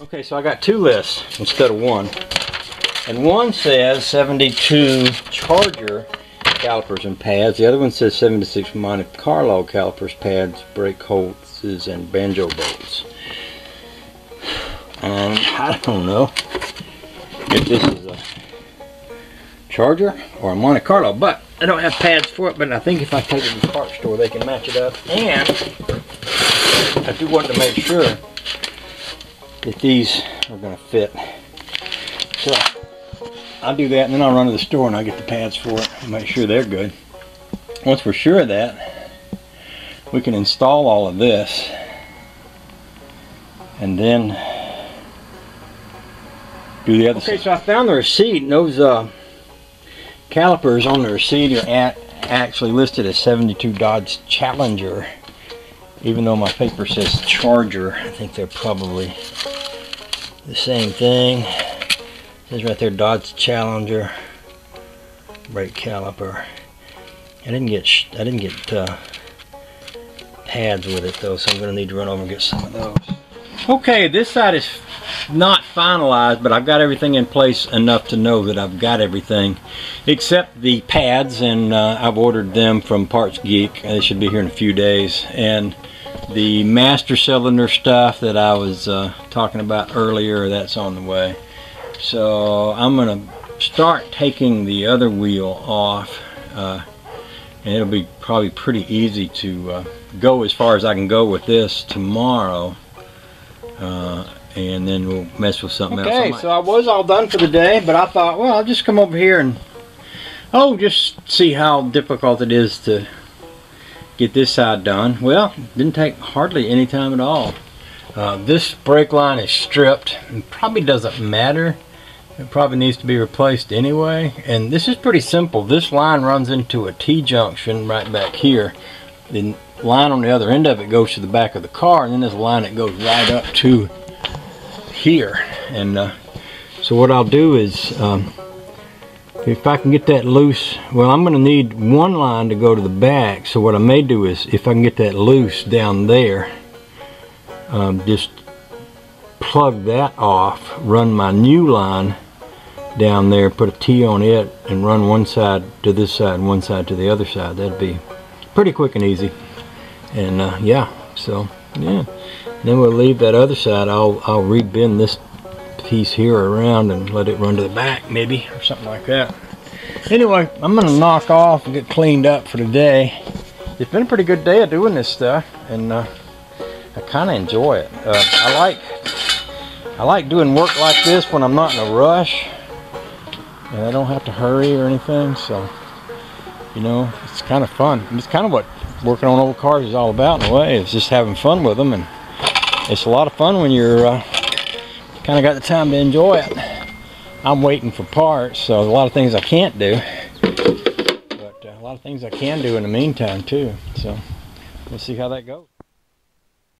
Okay, so I got two lists instead of one. And one says 72 Charger calipers and pads. The other one says 76 Monte Carlo calipers, pads, brake hoses, and banjo bolts. And I don't know if this is a Charger or a Monte Carlo, but I don't have pads for it, but I think if I take it to the parts store, they can match it up. And I do want to make sure that these are going to fit. So I'll do that and then I'll run to the store and I'll get the pads for it and make sure they're good. Once we're sure of that, we can install all of this and then do the other Okay, side. so I found the receipt and those uh, calipers on the receipt are at, actually listed as 72 Dodge Challenger even though my paper says Charger I think they're probably the same thing it says right there Dodge Challenger brake caliper I didn't get I didn't get uh, pads with it though so I'm gonna need to run over and get some of those okay this side is not finalized, but I've got everything in place enough to know that I've got everything except the pads, and uh, I've ordered them from Parts Geek. They should be here in a few days. And the master cylinder stuff that I was uh, talking about earlier, that's on the way. So I'm going to start taking the other wheel off. Uh, and it'll be probably pretty easy to uh, go as far as I can go with this tomorrow. Uh, and then we'll mess with something okay, else. Okay, so I was all done for the day, but I thought, well, I'll just come over here and, oh, just see how difficult it is to get this side done. Well, didn't take hardly any time at all. Uh, this brake line is stripped and probably doesn't matter. It probably needs to be replaced anyway. And this is pretty simple. This line runs into a T-junction right back here. The line on the other end of it goes to the back of the car and then there's a line that goes right up to here and uh, so what I'll do is um, if I can get that loose well I'm gonna need one line to go to the back. So what I may do is if I can get that loose down there um, just plug that off run my new line down there put a T on it and run one side to this side and one side to the other side. That'd be pretty quick and easy. And uh, yeah so yeah. Then we'll leave that other side. I'll, I'll rebend this piece here around and let it run to the back maybe or something like that. Anyway, I'm going to knock off and get cleaned up for today. It's been a pretty good day of doing this stuff and uh, I kind of enjoy it. Uh, I like I like doing work like this when I'm not in a rush and I don't have to hurry or anything so you know it's kind of fun. It's kind of what working on old cars is all about in a way. It's just having fun with them and it's a lot of fun when you're uh, kind of got the time to enjoy it. I'm waiting for parts, so a lot of things I can't do. But uh, a lot of things I can do in the meantime too. So we'll see how that goes.